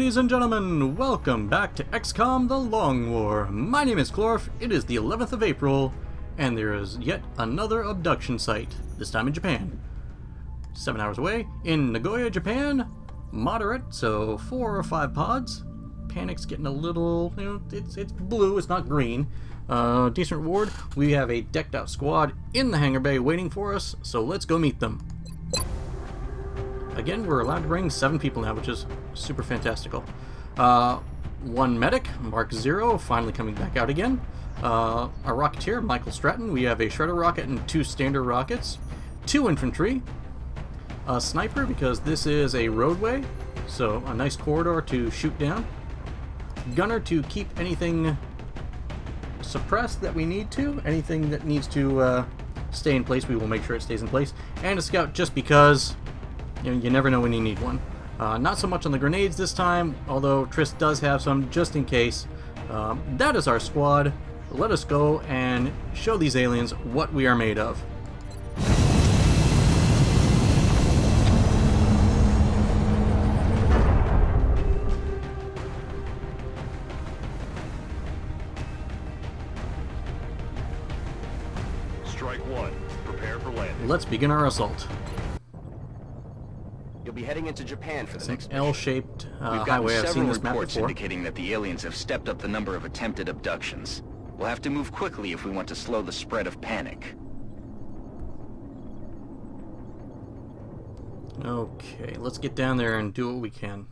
Ladies and gentlemen, welcome back to XCOM The Long War. My name is Klorf, it is the 11th of April, and there is yet another abduction site, this time in Japan. Seven hours away, in Nagoya, Japan. Moderate, so four or five pods. Panic's getting a little, you know, it's, it's blue, it's not green. Uh, decent reward. We have a decked out squad in the hangar bay waiting for us, so let's go meet them. Again, we're allowed to bring seven people now, which is super fantastical. Uh, one medic, Mark Zero, finally coming back out again. Uh, a rocketeer, Michael Stratton. We have a shredder rocket and two standard rockets. Two infantry. A sniper, because this is a roadway, so a nice corridor to shoot down. Gunner to keep anything suppressed that we need to. Anything that needs to uh, stay in place, we will make sure it stays in place. And a scout just because you, know, you never know when you need one. Uh, not so much on the grenades this time, although Triss does have some just in case. Um, that is our squad. Let us go and show these aliens what we are made of. Strike one. Prepare for landing. Let's begin our assault. Be heading into Japan for the It's next. L-shaped uh, We've gotten highway. I've seen this map reports before. indicating that the aliens have stepped up the number of attempted abductions. We'll have to move quickly if we want to slow the spread of panic. Okay, let's get down there and do what we can.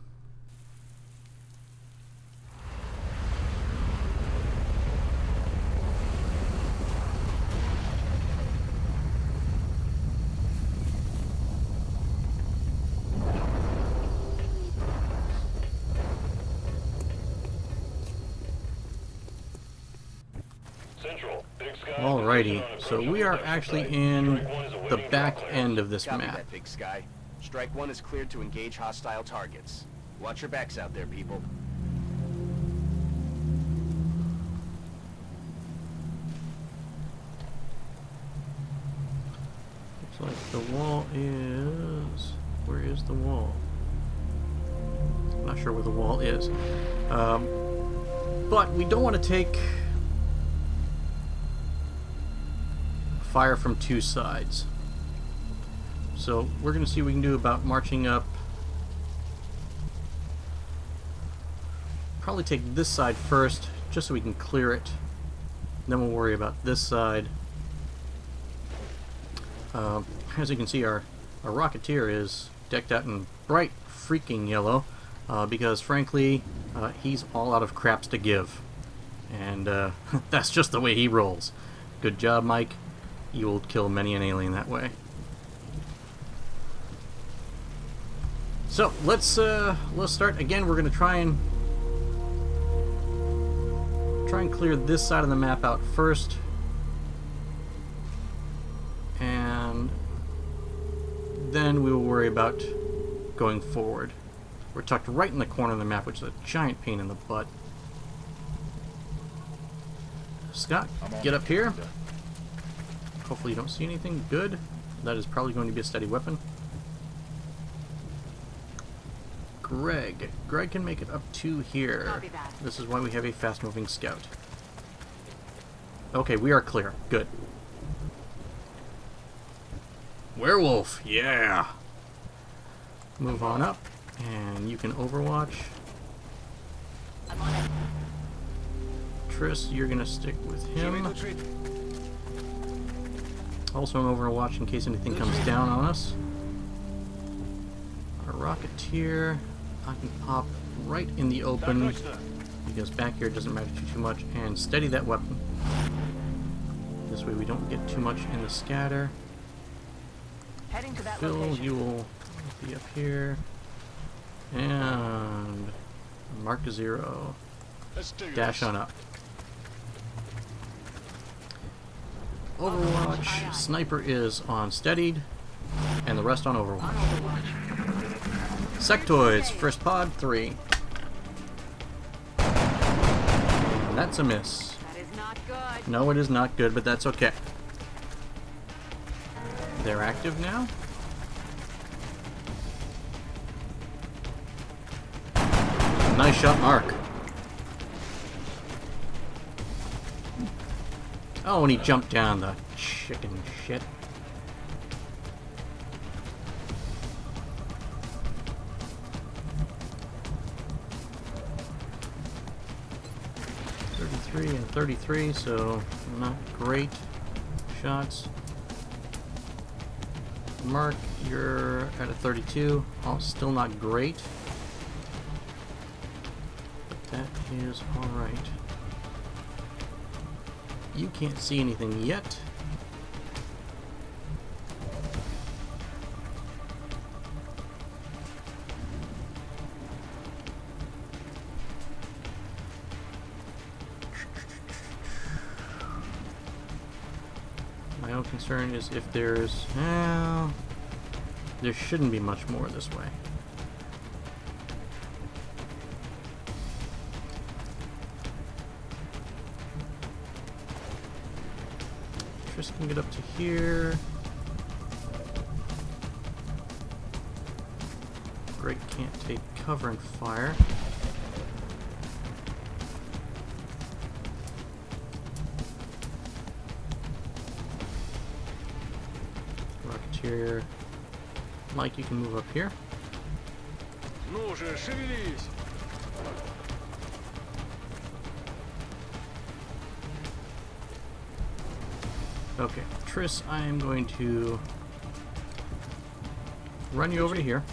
Central. Big Sky. Alrighty, so we are actually in the back end of this map. Big Sky. Strike one is cleared to engage hostile targets. Watch your backs out there, people. Looks like the wall is... Where is the wall? I'm not sure where the wall is. Um, but we don't want to take fire from two sides. So we're going to see what we can do about marching up. Probably take this side first, just so we can clear it. Then we'll worry about this side. Uh, as you can see, our, our Rocketeer is decked out in bright freaking yellow uh, because, frankly, uh, he's all out of craps to give. And uh, that's just the way he rolls. Good job, Mike. You will kill many an alien that way. So let's uh, let's start again. We're gonna try and try and clear this side of the map out first. and then we will worry about going forward. We're tucked right in the corner of the map, which is a giant pain in the butt. Scott, get up here. Hopefully you don't see anything. Good. That is probably going to be a steady weapon. Greg. Greg can make it up to here. This is why we have a fast-moving scout. Okay, we are clear. Good. Werewolf, yeah. Move on up, and you can overwatch. I'm on it. Triss, you're gonna stick with him. Also an overwatch in case anything comes down on us. Our Rocketeer, I can pop right in the open because back here it doesn't matter too, too much, and steady that weapon. This way we don't get too much in the scatter. Heading to that Phil, location. you will be up here. And mark zero. Let's do Dash this. on up. Overwatch. Sniper is on steadied. And the rest on Overwatch. Sectoids, first pod, three. And that's a miss. No, it is not good, but that's okay. They're active now. Nice shot, Mark. Oh, and he jumped down the chicken shit. Thirty-three and thirty-three, so not great shots. Mark, you're at a 32. Oh, still not great. But that is alright. You can't see anything yet. My own concern is if there's... Well, there shouldn't be much more this way. Tris can get up to here. Greg can't take cover and fire. Rocketeer. Mike, you can move up here. Ну же, шевелись! Okay, Triss, I am going to run you over to here.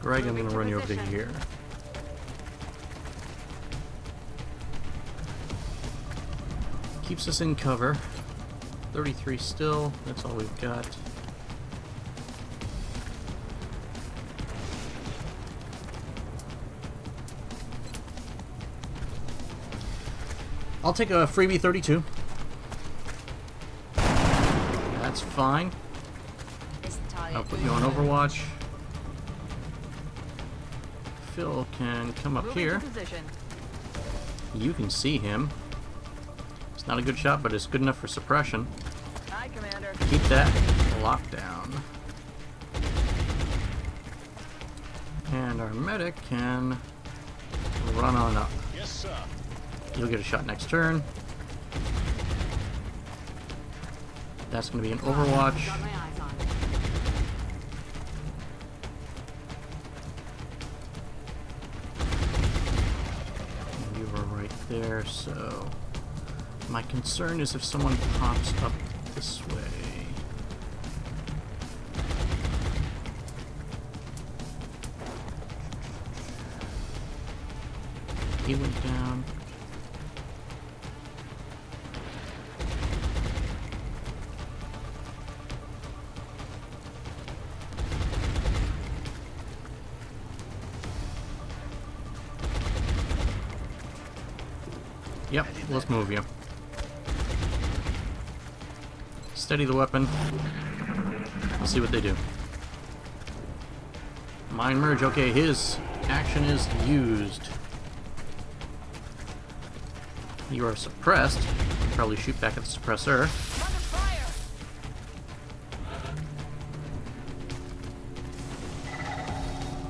Greg, I'm going to run you over to here. Keeps us in cover. 33 still, that's all we've got. I'll take a freebie 32. That's fine. I'll put you on Overwatch. Phil can come up here. You can see him. It's not a good shot, but it's good enough for suppression. Hi, Commander. Keep that locked down. And our medic can run on up. Yes, sir. You'll get a shot next turn. That's going to be an Overwatch. Got my eyes on. You were right there, so... My concern is if someone pops up this way. He went down. Yep, let's move you. Steady the weapon. Let's see what they do. Mind merge, okay, his action is used. You are suppressed. Probably shoot back at the suppressor.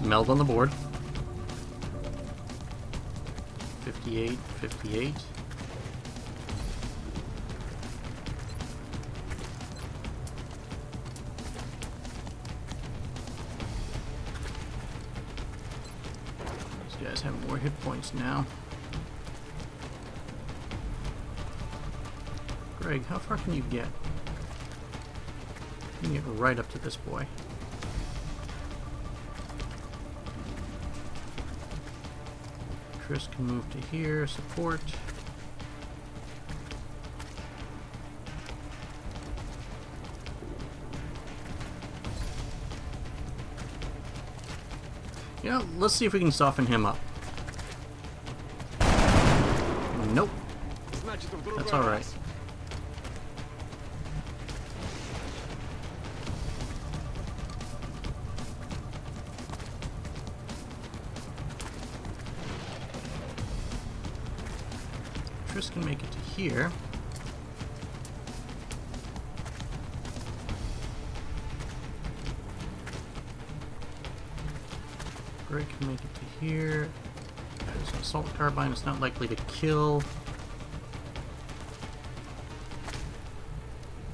Meld on the board. 58, 58. Points now. Greg, how far can you get? You can get right up to this boy. Chris can move to here, support. Yeah, let's see if we can soften him up. Carbine. It's not likely to kill.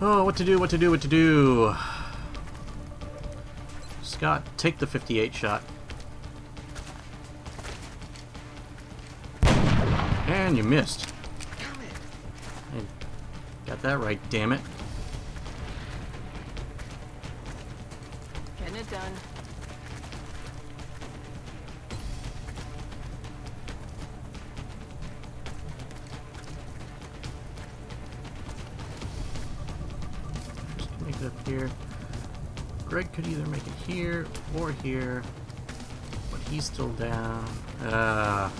Oh, what to do, what to do, what to do. Scott, take the 58 shot. And you missed. Got that right, damn it. Here. Greg could either make it here or here, but he's still down. Ah.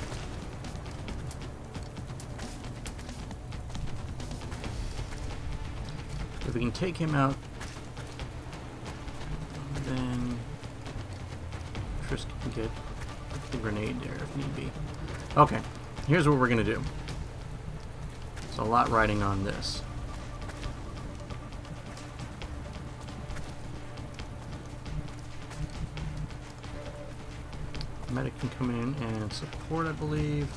If we can take him out, then Triss can get the grenade there if need be. Okay, here's what we're gonna do. It's a lot riding on this. Medic can come in and support, I believe.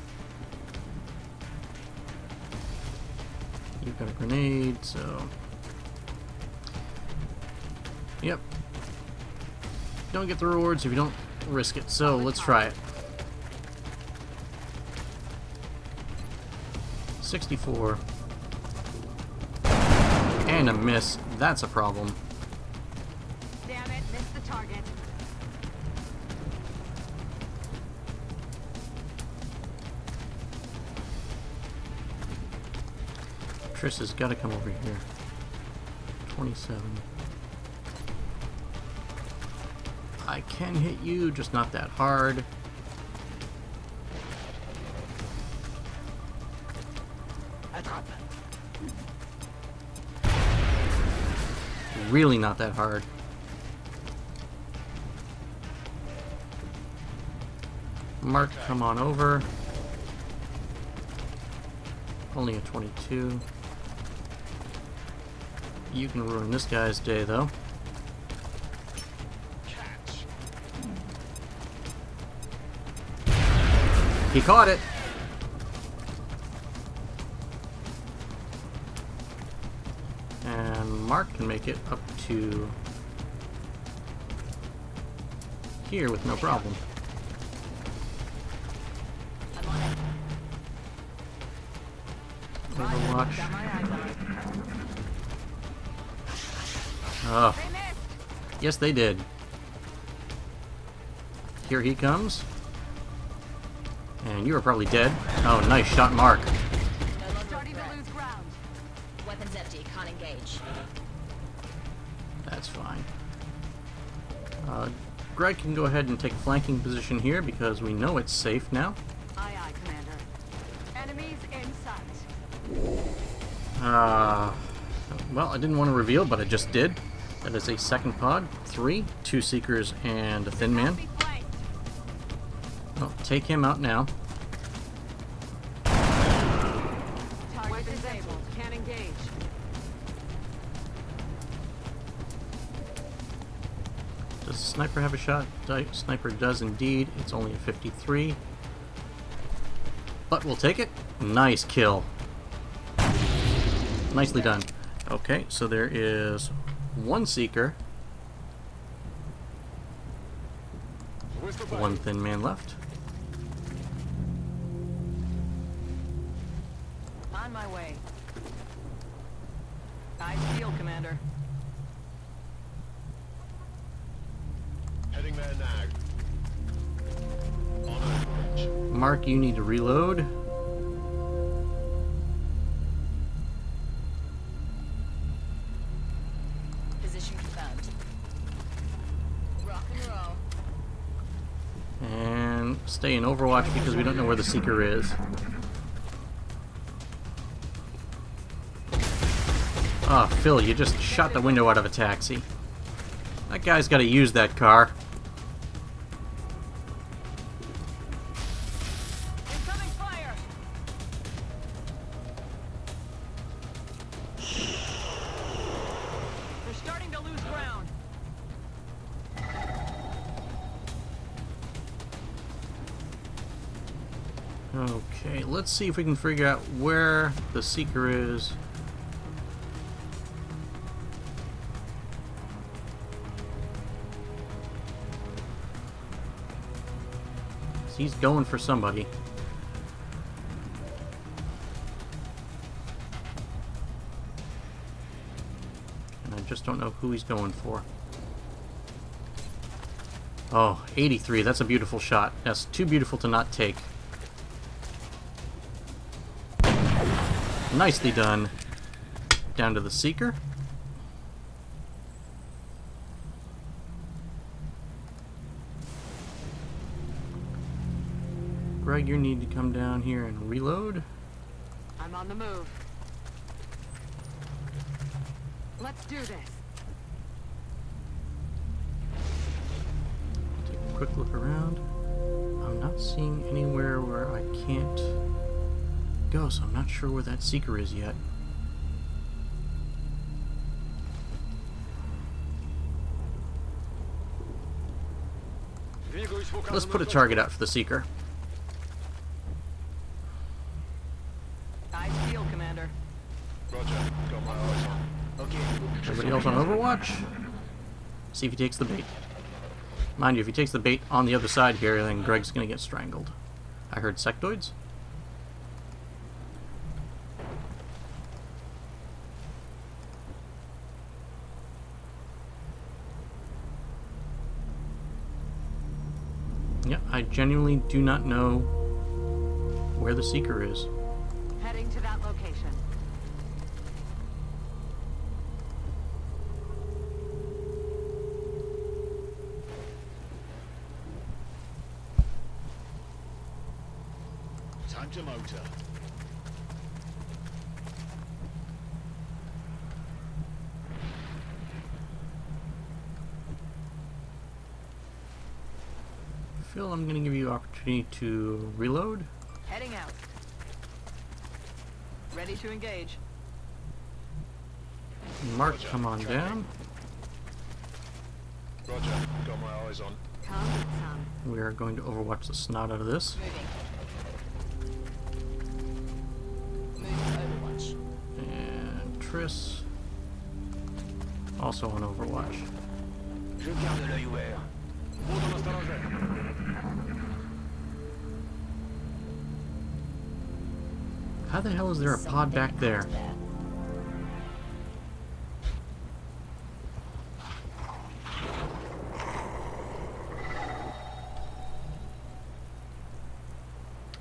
You've got a grenade, so... Yep. Don't get the rewards if you don't risk it, so let's try it. 64. And a miss. That's a problem. Triss has got to come over here. 27. I can hit you, just not that hard. Really not that hard. Mark, come on over. Only a 22. You can ruin this guy's day, though. He caught it! And Mark can make it up to here with no problem. Overwatch. Oh, yes they did. Here he comes. And you are probably dead. Oh, nice shot, Mark. No longer Starting to threat. lose ground. Weapons empty. Can't engage. That's fine. Uh, Greg can go ahead and take a flanking position here because we know it's safe now. Aye, aye, Commander. Enemies in sight. Uh, well, I didn't want to reveal, but I just did. That is a second pod, three, two seekers, and a thin man. Be flanked. Well, take him out now. Target disabled. Can't engage. Does the sniper have a shot? Sniper does indeed. It's only a 53. But we'll take it. Nice kill. Nicely done. Okay, so there is one Seeker. One thin man left. On my way. Eyes peeled, Commander. Heading there now. Mark, you need to reload. In Overwatch because we don't know where the Seeker is. Oh, Phil, you just shot the window out of a taxi. That guy's got to use that car. Okay, let's see if we can figure out where the Seeker is. He's going for somebody. And I just don't know who he's going for. Oh, 83. That's a beautiful shot. That's too beautiful to not take. Nicely done. Down to the Seeker. Greg, you need to come down here and reload. I'm on the move. Let's do this. Take a quick look around. I'm not seeing anywhere where I can't go, so I'm not sure where that Seeker is yet. Let's put a target out for the Seeker. Eyes peeled, Commander. Roger. Got my eyes on. Okay. Everybody else on Overwatch? See if he takes the bait. Mind you, if he takes the bait on the other side here, then Greg's gonna get strangled. I heard sectoids. Yeah, I genuinely do not know where the Seeker is. Heading to that location. Time to motor. Phil, I'm gonna give you opportunity to reload. Heading out. Ready to engage. Mark, come on down. Roger. Got my eyes on. Come, son. We are going to overwatch the snot out of this. Moving. Moving Overwatch. And Triss. Also on Overwatch. Je garde l'œil ouvert. Move dans How the hell is there a pod back there?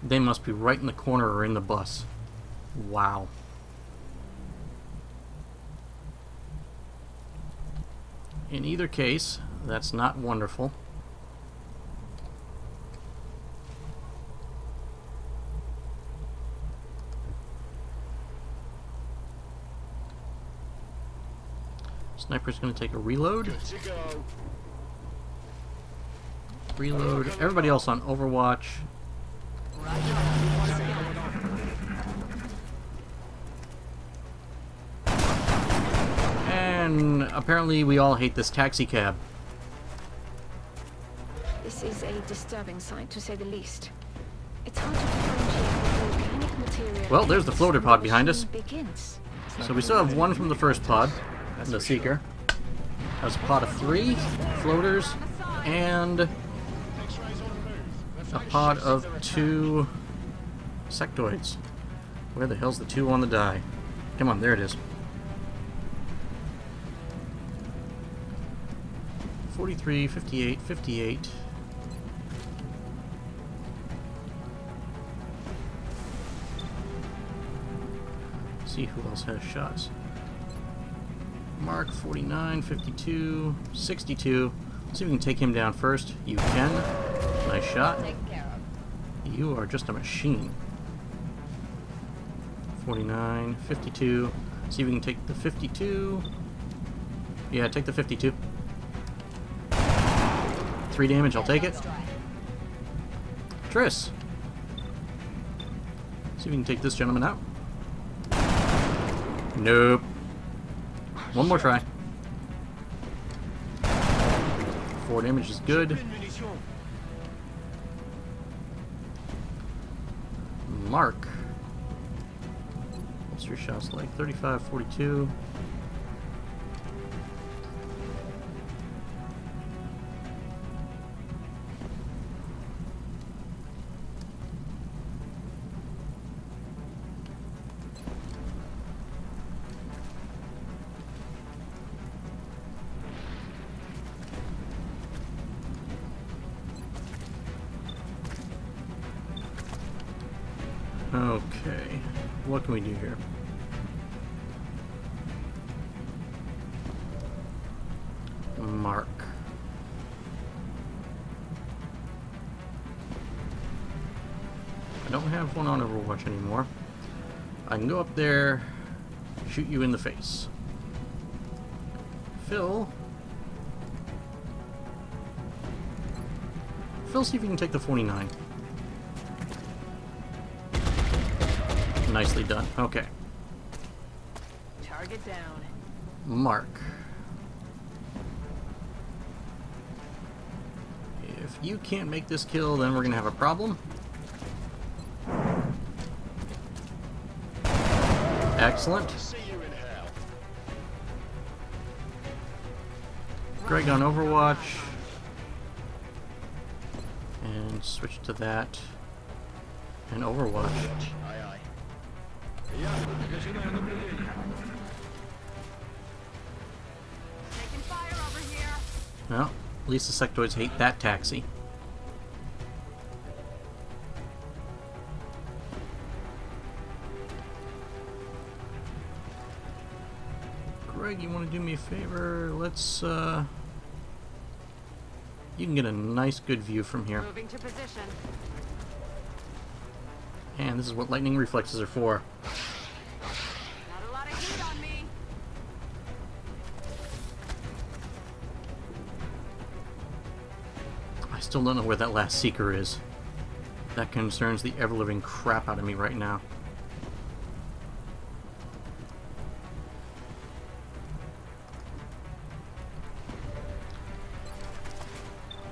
They must be right in the corner or in the bus. Wow. In either case, that's not wonderful. Sniper's gonna take a reload. Good to go. Reload. Everybody else on Overwatch. And apparently we all hate this taxi cab. This is a disturbing sight, to say the least. It's hard to differentiate what volcanic material Well, there's the floater pod behind us. Begins. So we still have one from the first pod, the Seeker. That was a pot of three floaters and a pod of two sectoids. Where the hell's the two on the die? Come on, there it is. 43, 58, 58. See who else has shots. Mark 49, 52, 62. Let's see if we can take him down first. You can. Nice shot. Taken care of. You are just a machine. 49, 52. See if we can take the 52. Yeah, take the 52. Three damage, I'll take it. Triss. See if we can take this gentleman out. Nope. One more try. Four damage is good. Mark. What's your shots like? 35, 42. Okay, what can we do here? Mark. I don't have one on Overwatch anymore. I can go up there, shoot you in the face. Phil. Phil, see if you can take the 49. Nicely done. Okay. Target down. Mark. If you can't make this kill, then we're gonna have a problem. Excellent. See you in hell. Greg on Overwatch. And switch to that. And Overwatch. Aye, aye. Я начинаю наблюдение. Taking fire over here. Well, at least the sectoids hate that taxi. Greg, you want to do me a favor? Let's, uh... You can get a nice, good view from here. Moving to position. And this is what lightning reflexes are for. I still don't know where that last seeker is. That concerns the ever-living crap out of me right now.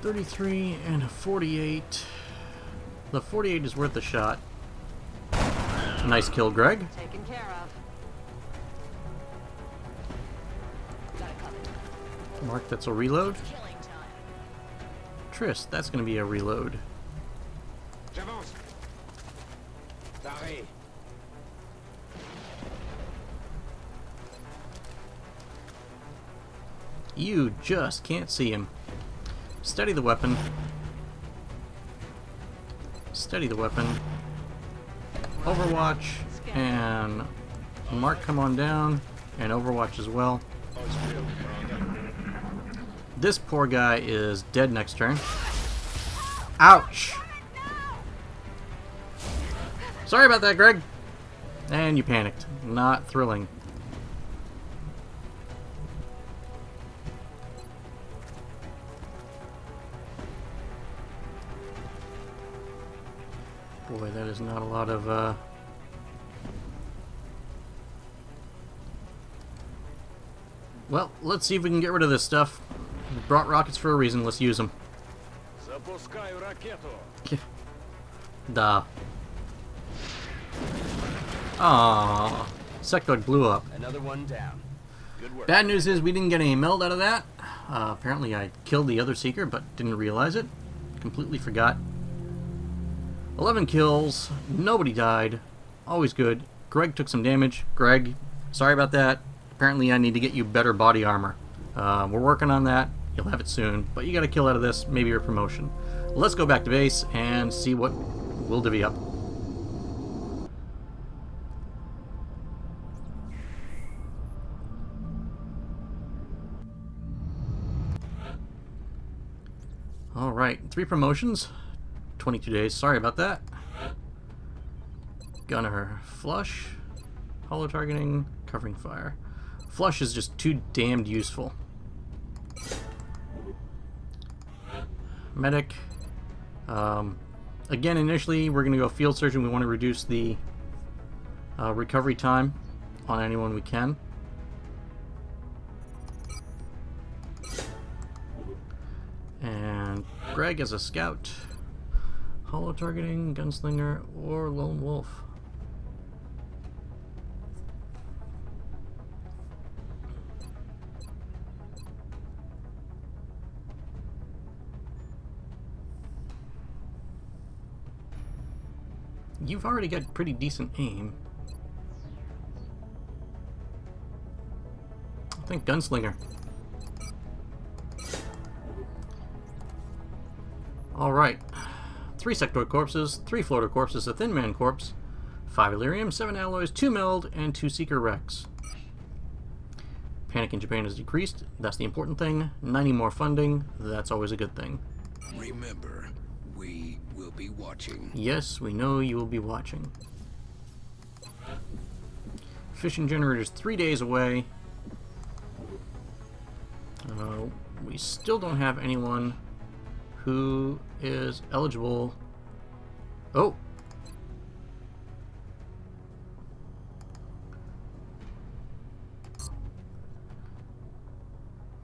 Thirty-three and a forty-eight. The forty-eight is worth the shot. Nice kill, Greg. Taken care of. Got it covered. Mark, that's a reload. Triss, that's going to be a reload. You just can't see him. Steady the weapon. Steady the weapon. Overwatch and Mark come on down and Overwatch as well. This poor guy is dead next turn. Ouch! Sorry about that, Greg. And you panicked. Not thrilling. Boy, that is not a lot of, uh... Well, let's see if we can get rid of this stuff. We brought rockets for a reason, let's use them. Duh. Aww. Sectoid blew up. Another one down. Bad news is we didn't get any meld out of that. Uh, apparently I killed the other Seeker, but didn't realize it. Completely forgot. 11 kills. Nobody died. Always good. Greg took some damage. Greg, sorry about that. Apparently I need to get you better body armor. Uh, we're working on that. You'll have it soon. But you got a kill out of this. Maybe your promotion. Let's go back to base and see what we'll divvy up. Alright, three promotions, 22 days. Sorry about that. Gunner, flush, holo-targeting, covering fire. Flush is just too damned useful. Medic. Um, again, initially, we're going to go field surgeon. We want to reduce the uh, recovery time on anyone we can. And Greg as a scout. Holo-targeting, gunslinger, or lone wolf. You've already got pretty decent aim. I think gunslinger. Alright. Three sectoid corpses, three floater corpses, a thin man corpse, five Elerium, seven alloys, two meld, and two seeker wrecks. Panic in Japan has decreased. That's the important thing. 90 more funding. That's always a good thing. Remember, will be watching. Yes, we know you will be watching. Fission generator's three days away. Uh, we still don't have anyone who is eligible. Oh!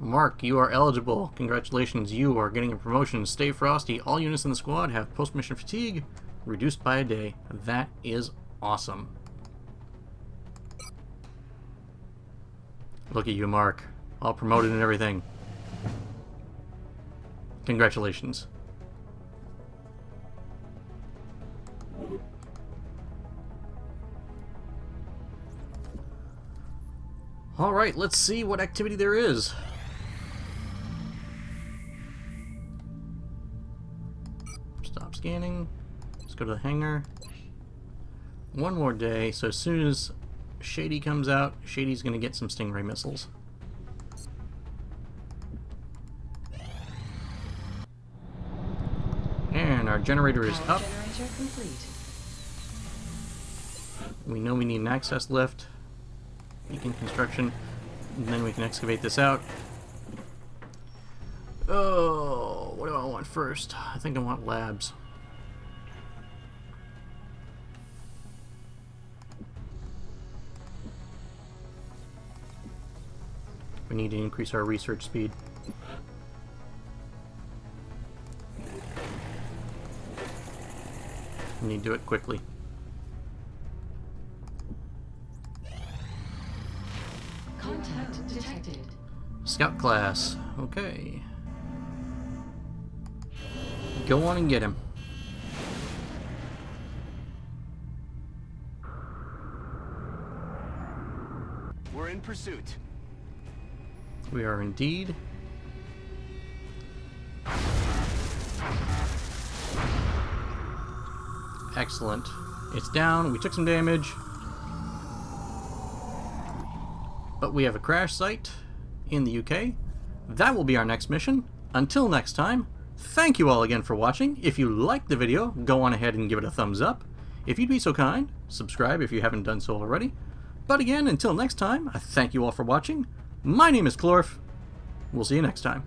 Mark, you are eligible. Congratulations, you are getting a promotion. Stay frosty. All units in the squad have post-mission fatigue reduced by a day. That is awesome. Look at you, Mark. All promoted and everything. Congratulations. Alright, let's see what activity there is. Scanning. Let's go to the hangar. One more day, so as soon as Shady comes out, Shady's gonna get some Stingray missiles. And our generator is up. Generator complete. We know we need an access lift. Beacon construction. And then we can excavate this out. Oh, what do I want first? I think I want labs. We need to increase our research speed. We need to do it quickly. Contact detected. Scout class. Okay. Go on and get him. We're in pursuit. We are indeed. Excellent. It's down. We took some damage. But we have a crash site in the UK. That will be our next mission. Until next time, thank you all again for watching. If you liked the video, go on ahead and give it a thumbs up. If you'd be so kind, subscribe if you haven't done so already. But again, until next time, I thank you all for watching. My name is Klorf. We'll see you next time.